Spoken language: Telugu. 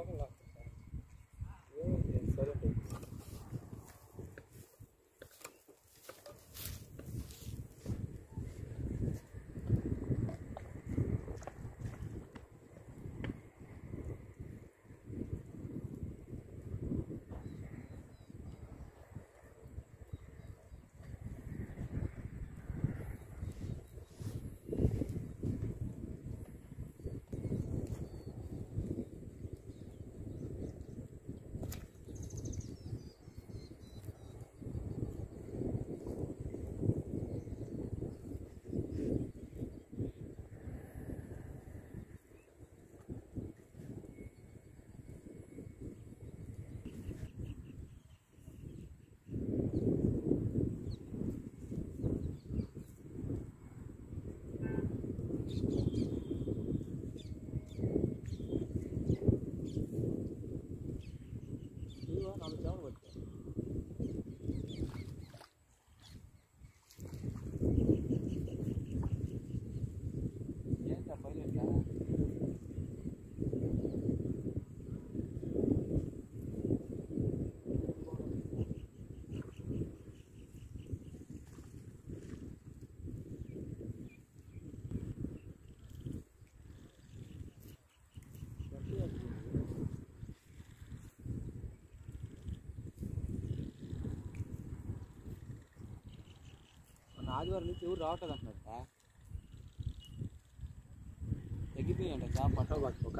Allah'ın ఆదివారం నుంచి ఎవరు రావట్లేదు అంటున్నారు. తగ్గిపోయాయంట చేప పట్టవ ఒక